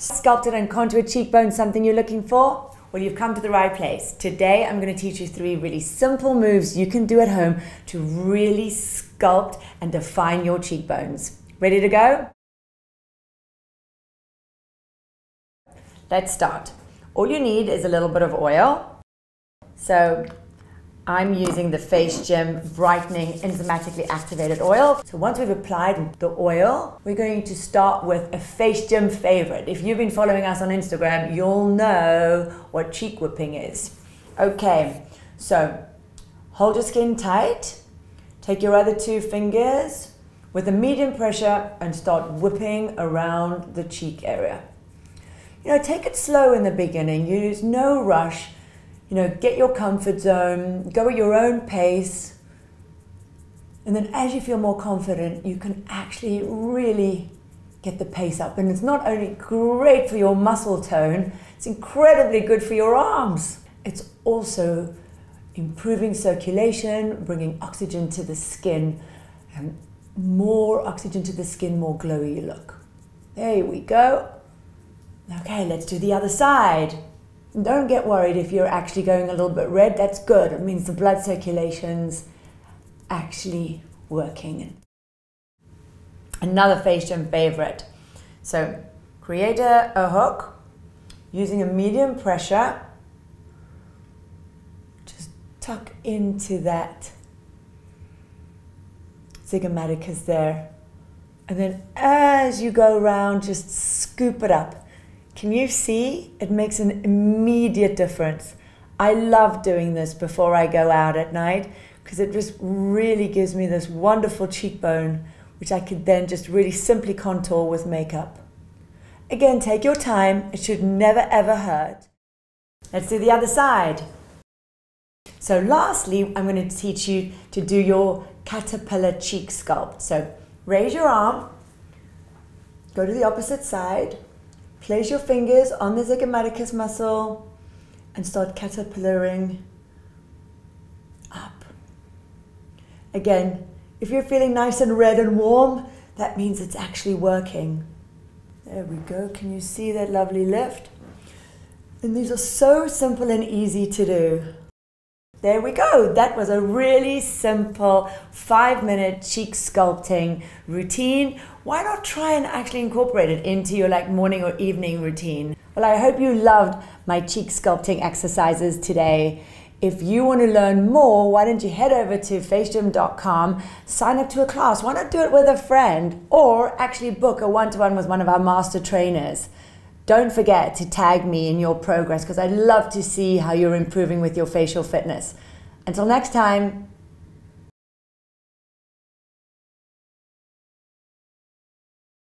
Sculpted and contoured cheekbones something you're looking for? Well, you've come to the right place. Today, I'm going to teach you three really simple moves you can do at home to really sculpt and define your cheekbones. Ready to go? Let's start. All you need is a little bit of oil. So I'm using the FaceGym Brightening Enzymatically Activated Oil. So once we've applied the oil, we're going to start with a FaceGym favorite. If you've been following us on Instagram, you'll know what cheek whipping is. Okay, so hold your skin tight. Take your other two fingers with a medium pressure and start whipping around the cheek area. You know, take it slow in the beginning. Use no rush you know, get your comfort zone, go at your own pace. And then as you feel more confident, you can actually really get the pace up. And it's not only great for your muscle tone, it's incredibly good for your arms. It's also improving circulation, bringing oxygen to the skin. And more oxygen to the skin, more glowy you look. There we go. Okay, let's do the other side. Don't get worried if you're actually going a little bit red. That's good. It means the blood circulation's actually working. Another gym favorite. So create a, a hook using a medium pressure. Just tuck into that zygomaticus there. And then as you go around, just scoop it up can you see? It makes an immediate difference. I love doing this before I go out at night because it just really gives me this wonderful cheekbone, which I could then just really simply contour with makeup. Again, take your time. It should never ever hurt. Let's do the other side. So lastly, I'm going to teach you to do your caterpillar cheek sculpt. So raise your arm, go to the opposite side, Place your fingers on the zygomaticus muscle and start caterpillaring up. Again, if you're feeling nice and red and warm, that means it's actually working. There we go. Can you see that lovely lift? And these are so simple and easy to do. There we go. That was a really simple five minute cheek sculpting routine. Why not try and actually incorporate it into your like morning or evening routine? Well, I hope you loved my cheek sculpting exercises today. If you want to learn more, why don't you head over to facegym.com, sign up to a class. Why not do it with a friend or actually book a one to one with one of our master trainers? Don't forget to tag me in your progress because I'd love to see how you're improving with your facial fitness. Until next time.